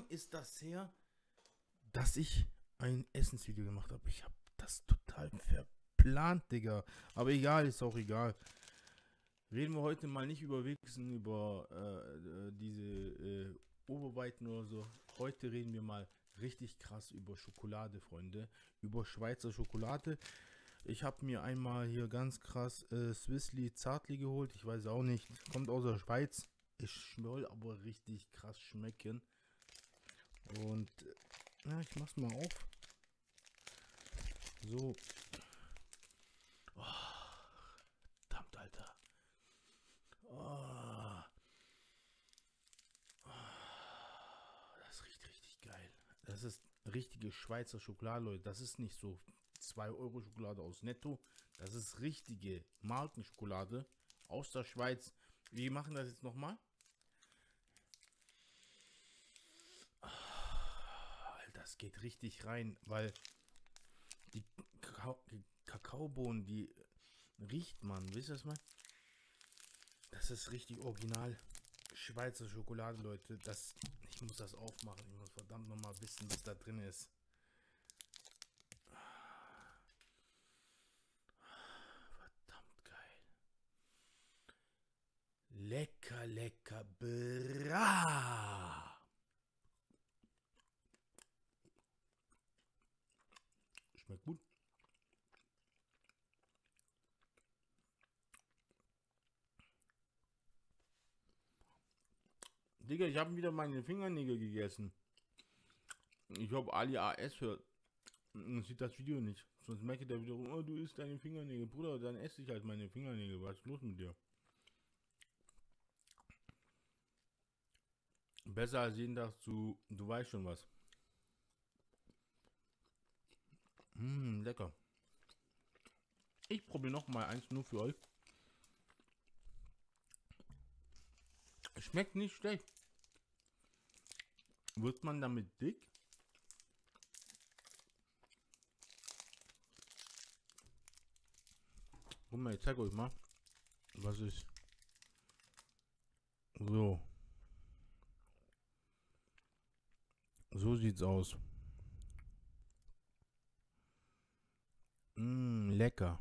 lang ist das her, dass ich ein Essensvideo gemacht habe? Ich habe das total verplant, Digga. Aber egal, ist auch egal. Reden wir heute mal nicht über Wichsen, über äh, äh diese äh, Oberweiten oder so. Heute reden wir mal richtig krass über Schokolade, Freunde. Über Schweizer Schokolade. Ich habe mir einmal hier ganz krass äh, Swissly Zartli geholt. Ich weiß auch nicht. Kommt aus der Schweiz. Es schmoll aber richtig krass schmecken. Und ja, ich mach's mal auf. So. Oh, verdammt, Alter. Oh. Oh, das riecht richtig geil. Das ist richtige Schweizer Schokolade, Leute. Das ist nicht so 2 Euro Schokolade aus Netto. Das ist richtige Markenschokolade aus der Schweiz. Wir machen das jetzt nochmal. Das geht richtig rein, weil die Kakao, Kakaobohnen, die riecht man, wisst ihr das mal? Das ist richtig original Schweizer Schokolade, Leute. Das, ich muss das aufmachen. Ich muss verdammt nochmal wissen, was da drin ist. Lecker, lecker, bra. Schmeckt gut. Digga, ich habe wieder meine Fingernägel gegessen. Ich hoffe, Ali AS hört. Sieht das Video nicht. Sonst merkt er wieder, oh, du isst deine Fingernägel. Bruder, dann esse ich halt meine Fingernägel. Was ist los mit dir? Besser jeden Tag zu, du weißt schon was. Mmh, lecker. Ich probiere noch mal eins nur für euch. Schmeckt nicht schlecht. Wird man damit dick? Guck mal, ich zeige euch mal, was ist. So. So sieht's aus. Mmh, lecker.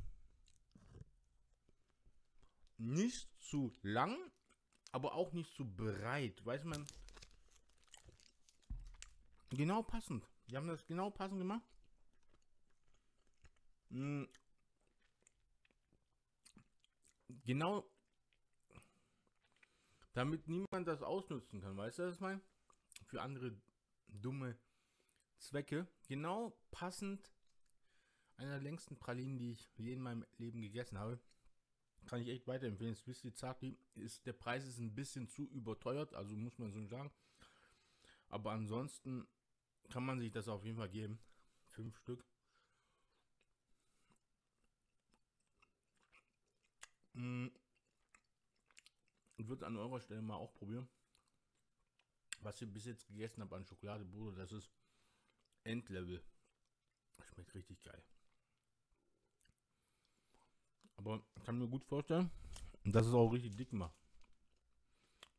Nicht zu lang, aber auch nicht zu breit. Weiß man. Genau passend. Die haben das genau passend gemacht. Mmh. Genau. Damit niemand das ausnutzen kann. Weißt du, ich meine? Für andere dumme Zwecke. Genau passend einer der längsten Pralinen, die ich je in meinem Leben gegessen habe. Kann ich echt weiterempfehlen. Swissley Zartly ist, der Preis ist ein bisschen zu überteuert, also muss man so sagen. Aber ansonsten kann man sich das auf jeden Fall geben. Fünf Stück. Hm. Ich würde an eurer Stelle mal auch probieren was ich bis jetzt gegessen habe an Schokolade, Bruder, das ist Endlevel. Schmeckt richtig geil. Aber ich kann mir gut vorstellen, dass es auch richtig dick macht.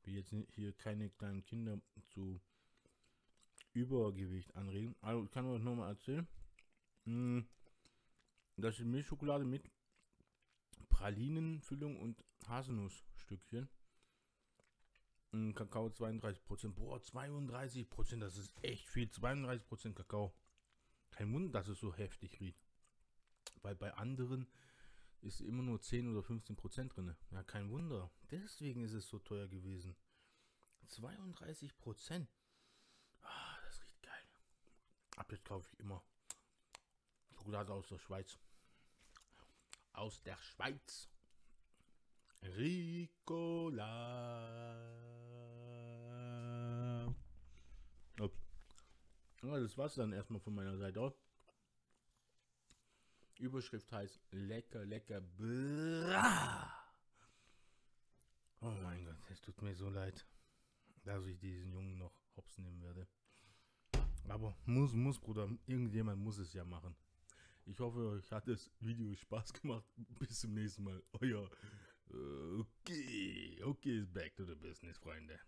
Wie jetzt hier keine kleinen Kinder zu Übergewicht anregen. Also ich kann euch noch mal erzählen. Hm, das ist Milchschokolade mit Pralinenfüllung und Haselnussstückchen. Kakao 32%. Boah, 32%, das ist echt viel. 32% Kakao. Kein Wunder, dass es so heftig riecht. Weil bei anderen ist immer nur 10 oder 15% drin. Ja, kein Wunder. Deswegen ist es so teuer gewesen. 32%. Ah, das riecht geil. Ab jetzt kaufe ich immer Schokolade aus der Schweiz. Aus der Schweiz. Ricola. Ups. Ja, das war's dann erstmal von meiner Seite. Überschrift heißt lecker, lecker, bra. Oh mein Gott, es tut mir so leid, dass ich diesen Jungen noch hops nehmen werde. Aber muss, muss, Bruder, irgendjemand muss es ja machen. Ich hoffe, euch hat das Video Spaß gemacht. Bis zum nächsten Mal. Euer äh, Okay, okay, back to the business, Freunde.